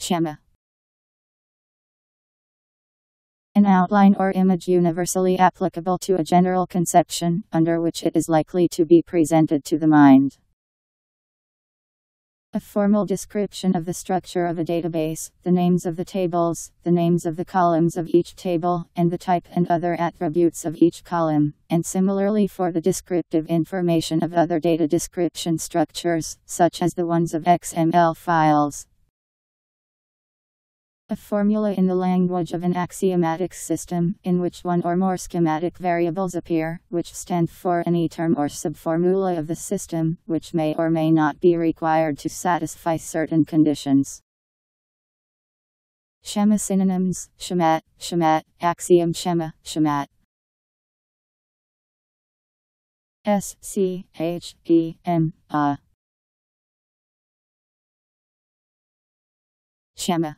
Schema An outline or image universally applicable to a general conception, under which it is likely to be presented to the mind. A formal description of the structure of a database, the names of the tables, the names of the columns of each table, and the type and other attributes of each column, and similarly for the descriptive information of other data description structures, such as the ones of XML files. A formula in the language of an axiomatic system, in which one or more schematic variables appear, which stand for any term or subformula of the system, which may or may not be required to satisfy certain conditions. Schema synonyms, schemat, schemat, axiom schema, schemat. S C H E M A Schema